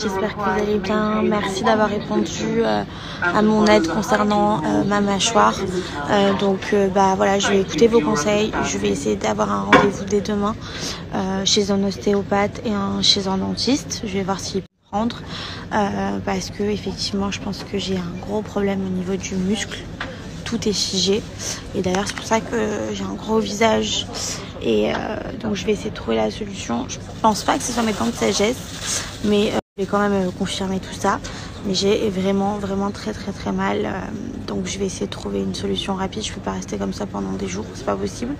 J'espère que vous allez bien. Merci d'avoir répondu euh, à mon aide concernant euh, ma mâchoire. Euh, donc bah voilà, je vais écouter vos conseils. Je vais essayer d'avoir un rendez-vous dès demain chez un ostéopathe et un, chez un dentiste. Je vais voir s'il peut prendre parce que effectivement, je pense que j'ai un gros problème au niveau du muscle. Tout est figé et d'ailleurs c'est pour ça que j'ai un gros visage et donc je vais essayer de trouver la solution. Je pense pas que ce soit mes dents de sagesse, mais je vais quand même euh, confirmer tout ça. Mais j'ai vraiment, vraiment très, très, très mal. Euh, donc, je vais essayer de trouver une solution rapide. Je ne peux pas rester comme ça pendant des jours. C'est pas possible.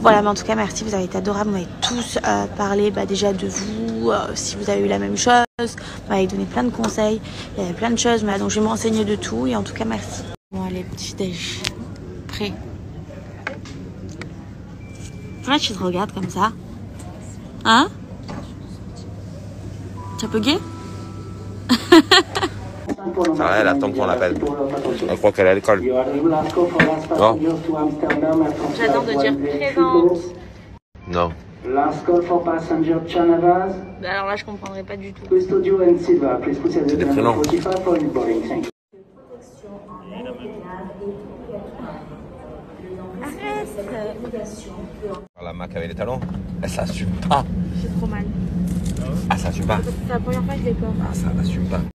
Voilà, mais en tout cas, merci. Vous avez été adorables. Vous m'avez tous euh, parlé bah, déjà de vous. si vous avez eu la même chose. Vous m'avez donné plein de conseils. Il y avait plein de choses. donc, je vais me renseigner de tout. Et en tout cas, merci. Bon, allez, petit déj. Prêt. Pourquoi tu te regardes comme ça Hein? T'as bugué Ah, elle attend qu'on l'appelle. Elle croit qu'elle est à l'école. Non. J'attends de dire présente. Non. Last call for passenger Chanavaz. Alors là, je comprendrais pas du tout. C'est des prénoms. 45 for boarding. Thank you. La Mac avec les talons, elle s'assume pas. J'ai trop mal. Ah, ça assume pas. C'est la première fois que je les porte. Ah, ça assume pas.